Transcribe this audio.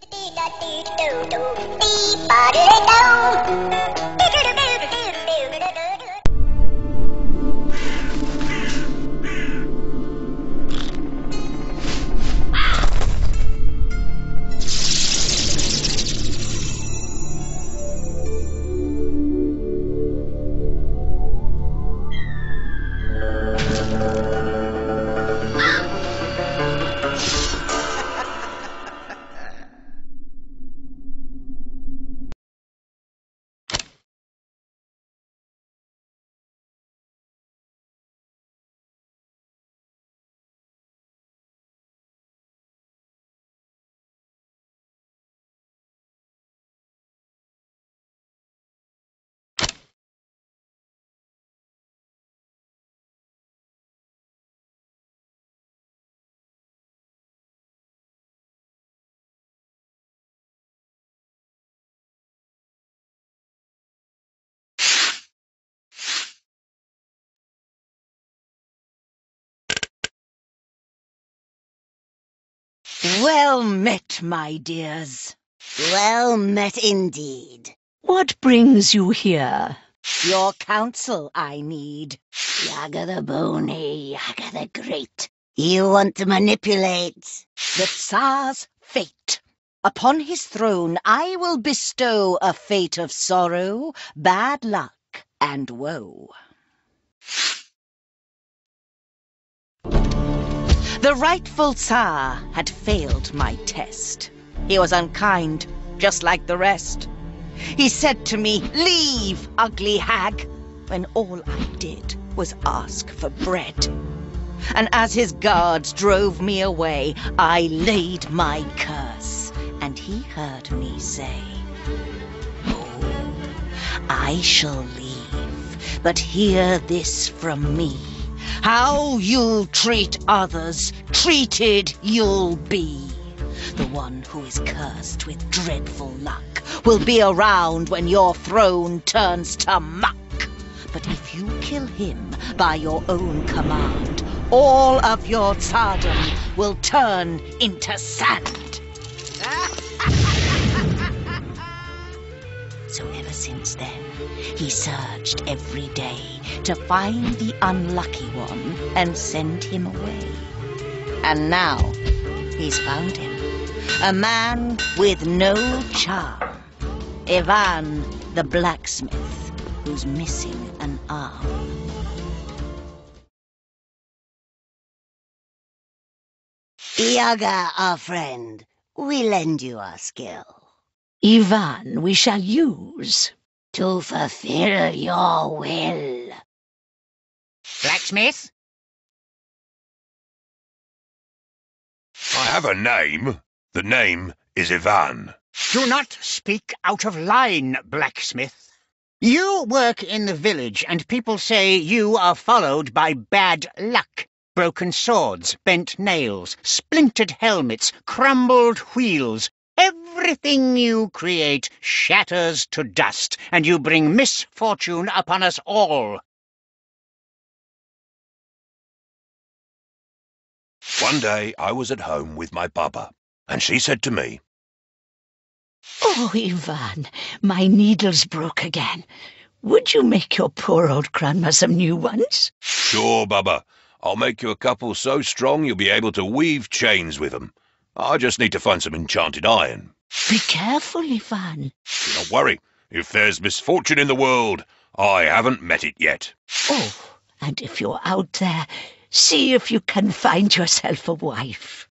Dee-da-dee-doo-doo, dee ba do do. Well met, my dears. Well met indeed. What brings you here? Your counsel I need. Yaga the Bony, Yaga the Great. You want to manipulate the Tsar's fate. Upon his throne I will bestow a fate of sorrow, bad luck, and woe. The rightful Tsar had failed my test. He was unkind, just like the rest. He said to me, Leave, ugly hag, when all I did was ask for bread. And as his guards drove me away, I laid my curse, and he heard me say, Oh, I shall leave, but hear this from me. How you treat others, treated you'll be. The one who is cursed with dreadful luck will be around when your throne turns to muck. But if you kill him by your own command, all of your tsardom will turn into sand. Since then, he searched every day to find the unlucky one and send him away. And now he's found him. A man with no charm. Ivan the blacksmith, who's missing an arm. Yaga, our friend, we lend you our skill. Ivan we shall use. To fulfill your will. Blacksmith? I have a name. The name is Ivan. Do not speak out of line, blacksmith. You work in the village, and people say you are followed by bad luck. Broken swords, bent nails, splintered helmets, crumbled wheels. Everything you create shatters to dust, and you bring misfortune upon us all. One day I was at home with my baba, and she said to me, Oh, Ivan, my needle's broke again. Would you make your poor old grandma some new ones? Sure, baba. I'll make you a couple so strong you'll be able to weave chains with them. I just need to find some enchanted iron. Be careful, Ivan. Do not worry. If there's misfortune in the world, I haven't met it yet. Oh, and if you're out there, see if you can find yourself a wife.